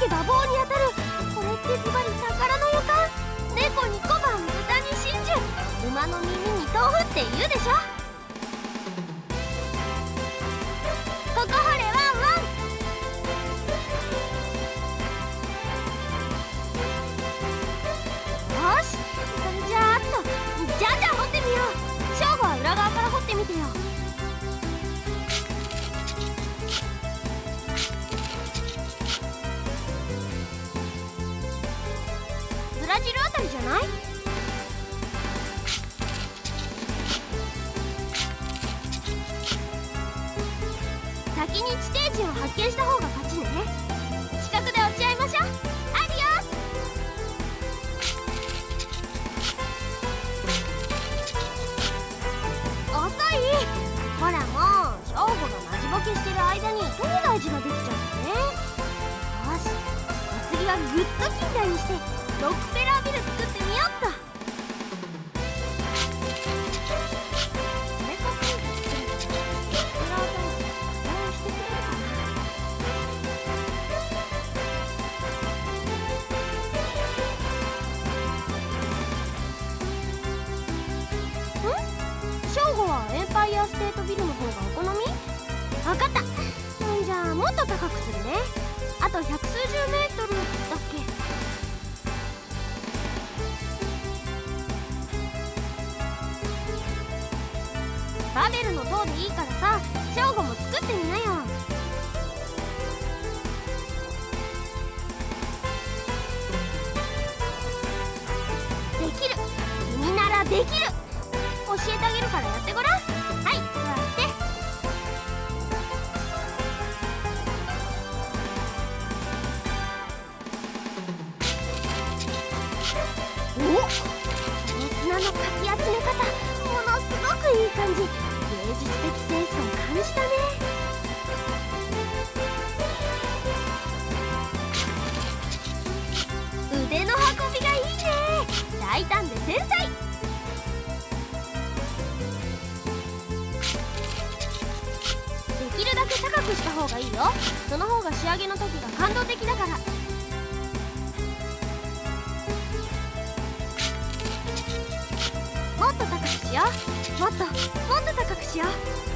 けば棒に当たるこれってズバリ宝の予感猫に小判豚に真珠。馬の耳に豆腐って言うでしょ。ラジルあたりじゃない？先に地底人を発見した方 Nope. ベルの塔でいいからさショーゴも作ってみなよ。できる。君ならできる。教えてあげるからやってごらん。はい座って。おこの砂のかき集め方。ものすごくいい感じ。くした方がいいよ。その方が仕上げの時が感動的だから。もっと高くしよう。もっともっと高くしよう。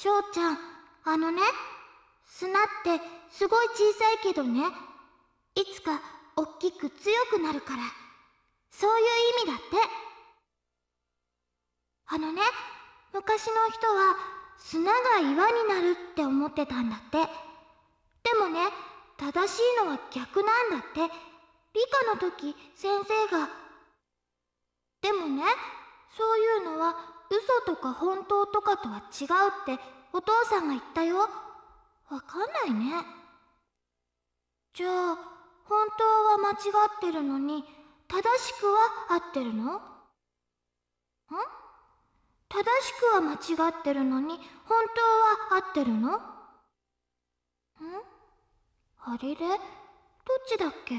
しょうちゃんあのね砂ってすごい小さいけどねいつかおっきく強くなるからそういう意味だって。あのね昔の人は砂が岩になるって思ってたんだって。でもね正しいのは逆なんだって。理科の時先生が。でもねそういうのは嘘とか本当とかとは違うってお父さんが言ったよ。わかんないねじゃあ本当は間違ってるのに正しくは合ってるの？ん正しくは間違ってるのに本当は合ってるの？ん？あれれ？どっちだっけ？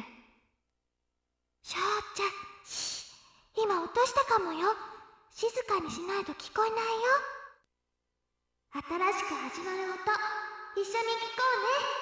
しょうちゃん今落としたかもよ。静かにしないと聞こえないよ。新しく始まる音。一緒に聞こうね。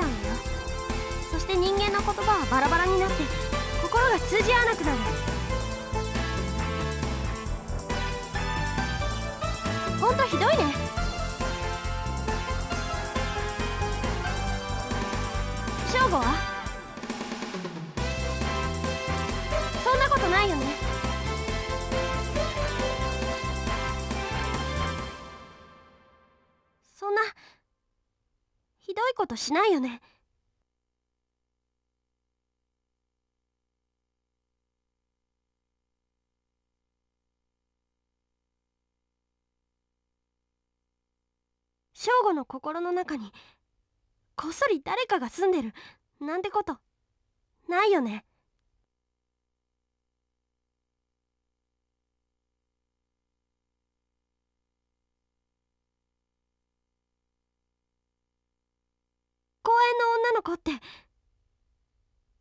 ちゃうんよ。そして人間の言葉はバラバラになって心が通じ合わなくなる。ことしないよね。正吾の心の中にこっそり誰かが住んでるなんてことないよね。公園の女の子って。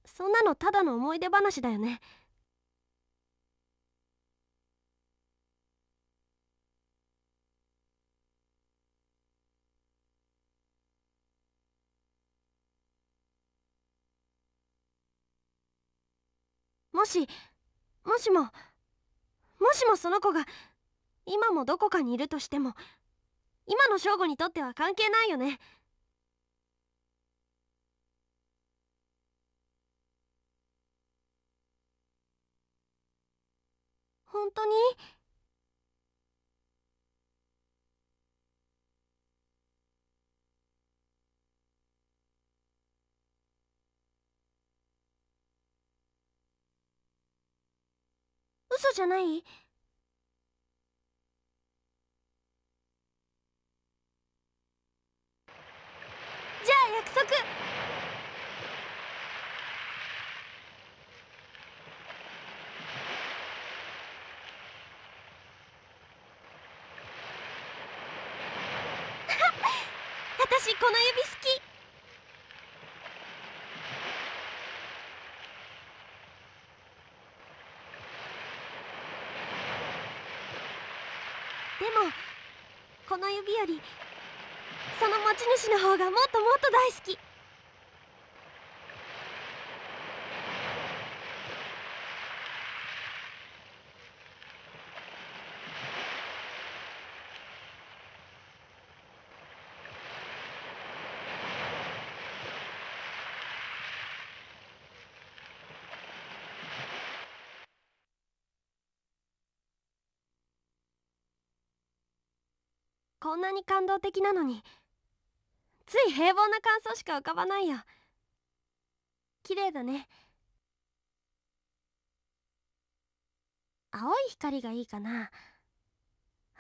そんなのただの思い出話だよね。もしもしももしもその子が今もどこかにいるとしても今の正吾にとっては関係ないよね。本当に？嘘じゃないじゃあ約束私この指好きでもこの指よりその持ち主の方がもっともっと大好き。こんなに感動的なのに。つい平凡な感想しか浮かばないよ。綺麗だね。青い光がいいかな。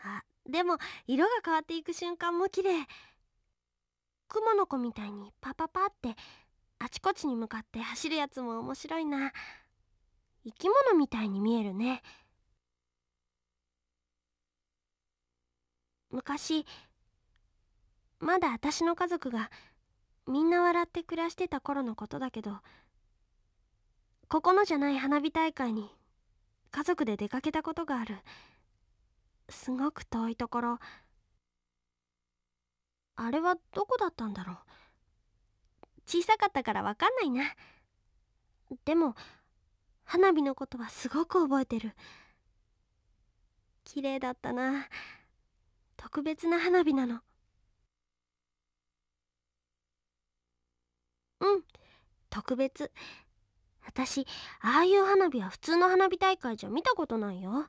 あでも色が変わっていく瞬間も綺麗。雲の子みたいにパパパってあちこちに向かって走るやつも面白いな。生き物みたいに見えるね。昔まだ私の家族がみんな笑って暮らしてた頃のことだけどここのじゃない花火大会に家族で出かけたことがある。すごく遠いところ。あれはどこだったんだろう。小さかったからわかんないな。でも花火のことはすごく覚えてる。綺麗だったな。特別な花火なの。うん特別。私ああいう花火は普通の花火大会じゃ見たことないよ。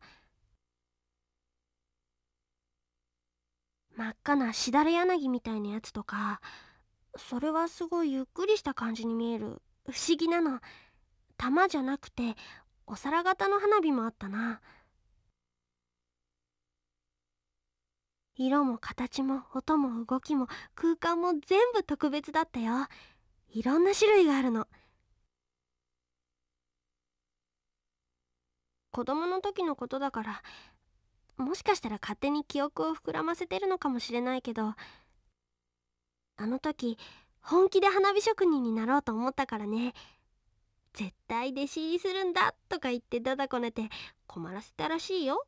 真っ赤なしだれ柳みたいなやつとかそれはすごいゆっくりした感じに見える。不思議なの。玉じゃなくてお皿型の花火もあったな。色も形も音も動きも空間も全部特別だったよ。いろんな種類があるの。子供の時のことだからもしかしたら勝手に記憶を膨らませてるのかもしれないけどあの時本気で花火職人になろうと思ったからね。絶対弟子入りするんだとか言ってだだこねて困らせたらしいよ。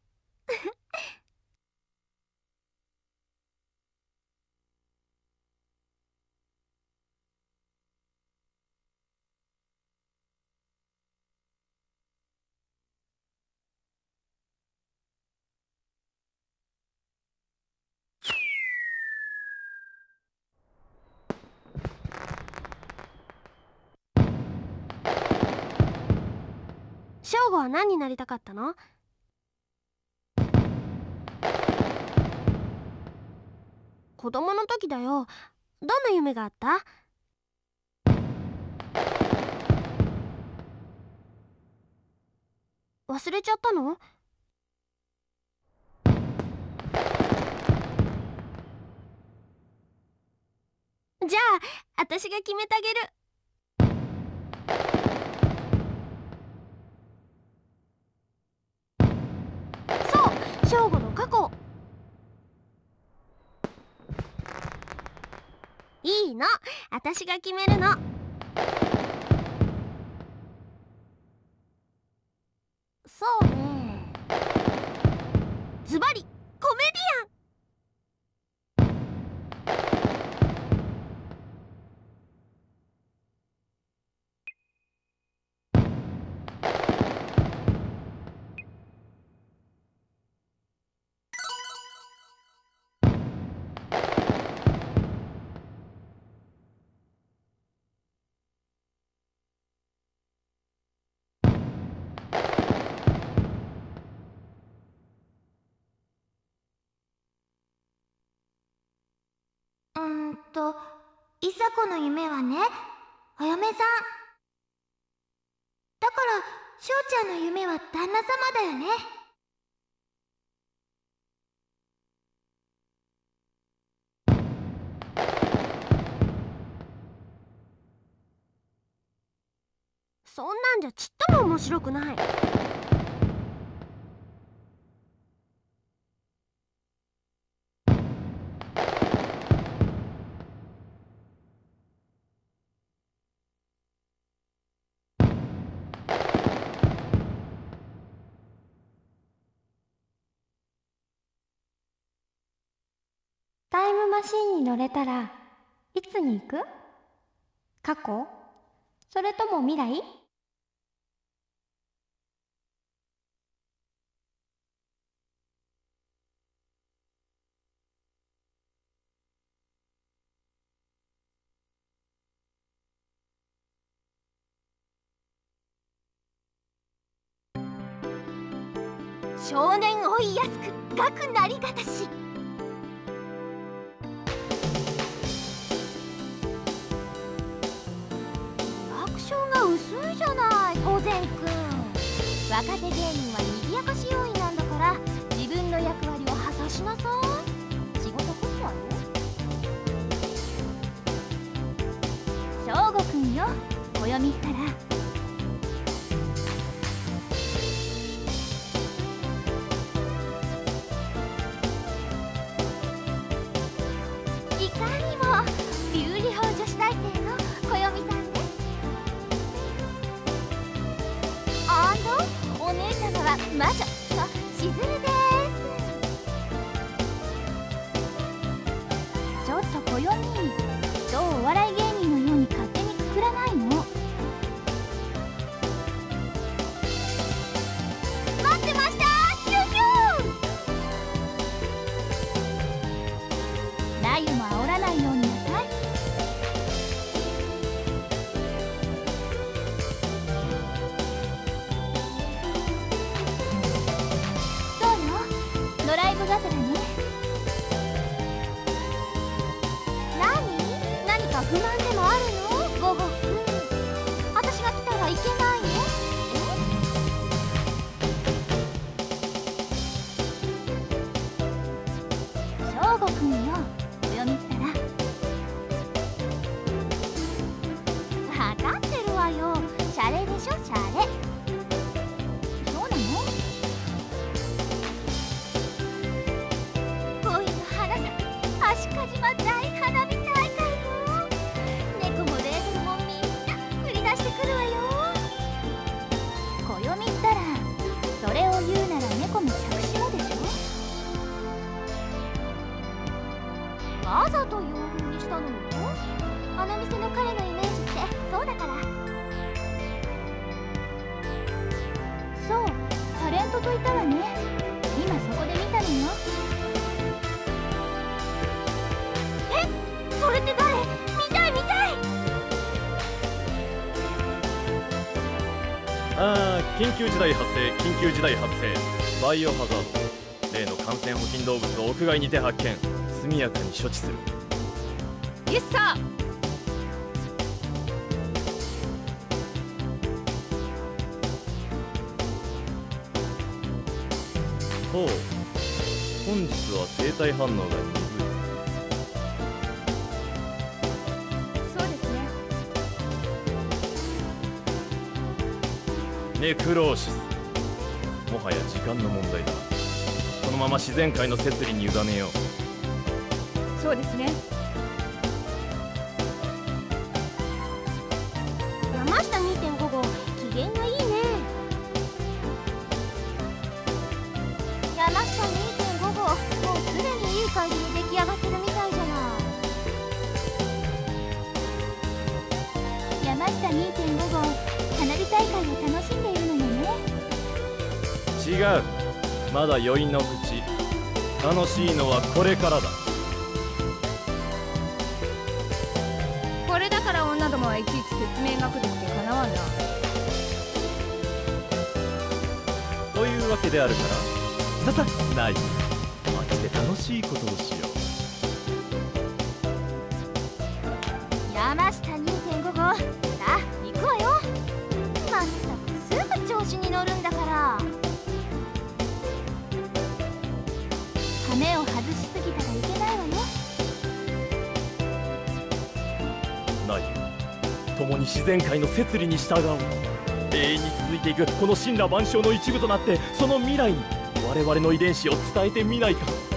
正吾は何になりたかったの？子供の時だよ。どんな夢があった？忘れちゃったの？じゃあ私が決めてあげる。いいの。私が決めるの。そうね。ズバリ。といさこの夢はねお嫁さん。だから翔ちゃんの夢は旦那様だよね。そんなんじゃちっとも面白くない。マシンに乗れたらいつに行く？過去？それとも未来？少年追いやすく学なりがたし。アクションが薄いじゃない御前くん。若手芸人は賑やかし要員なんだから自分の役割を果たしなさい。仕事こそはよ翔吾くんよ。暦ったら。は魔女としずるですド急事態発生緊急事態発生。バイオハザード。例の感染保菌動物を屋外にて発見。速やかに処置する。イエスサほう。本日は生体反応がネクローシス。もはや時間の問題だ。このまま自然界の摂理に委ねよう。そうですね。まだ余韻の口。楽しいのはこれからだ。これだから女どもはいちいち説明がくどくてかなわんな。というわけであるからささない。街で楽しいことをしよう自然界の摂理に従う。永遠に続いていくこの神羅万象の一部となってその未来に我々の遺伝子を伝えてみないか。